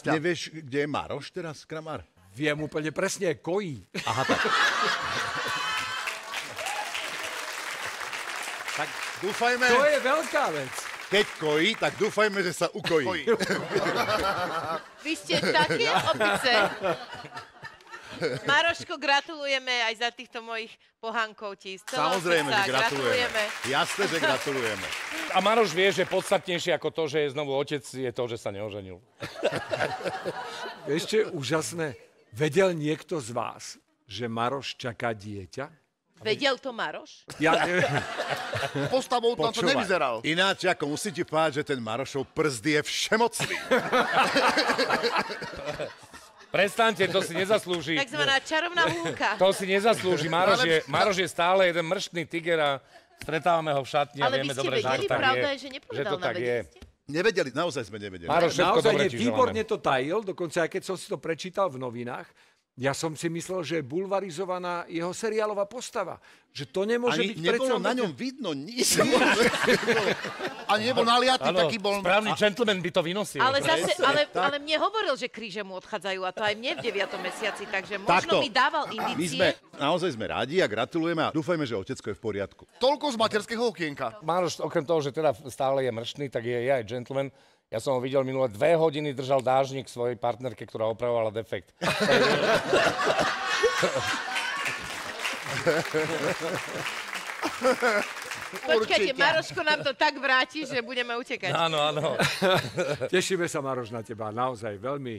Nevieš, kde je Maroš teraz, Kramar? Viem úplne presne, kojí. Aha, tak. tak dúfajme, To je veľká vec. keď kojí, tak dúfajme, že sa ukojí. Vy ste také opice. Maroško, gratulujeme aj za týchto mojich pohankov ti. Samozrejme, že gratulujeme. Jasné, že gratulujeme. A Maroš vie, že podstatnejšie ako to, že je znovu otec, je to, že sa neoženil. Ešte úžasné. Vedel niekto z vás, že Maroš čaká dieťa? Vedel to Maroš? Ja neviem. Postavou tam to nevyzeral. Ináč, ako musím ti povedať, že ten Marošov prst je všemocný. Prestaňte, to si nezaslúži. Takzvaná čarovná húnka. To si nezaslúži. Maroš je, Maroš je stále jeden mrštný tiger a stretávame ho v šatni a Ale vieme dobre, že vedeli, to tak pravda je. je, že Že nepovedal to na tak je. Nevedeli, naozaj sme nevedeli. Maroš, všetko Naozaj dobre nie, výborne to tajil, dokonca aj keď som si to prečítal v novinách, ja som si myslel, že je bulvarizovaná jeho seriálová postava. Že to nemôže Ani byť nebolo predsa... na ňom vidno nič. Ani nebol naliatý, Áno, taký bol... správny gentleman by to vynosil. Ale zase, ale, ale mne hovoril, že kríže mu odchádzajú a to aj mne v 9. mesiaci, takže možno Takto. mi dával My indície. sme, naozaj sme rádi a gratulujeme a dúfajme, že otecko je v poriadku. Toľko z materského okienka. Maroš, okrem toho, že teda stále je mrštný, tak je, je aj gentleman. Ja som ho videl minulé dve hodiny, držal dážnik svojej partnerke, ktorá opravovala defekt. Počkajte, Maroško nám to tak vráti, že budeme utekať. Áno, áno. Tešíme sa, Maroš, na teba. Naozaj veľmi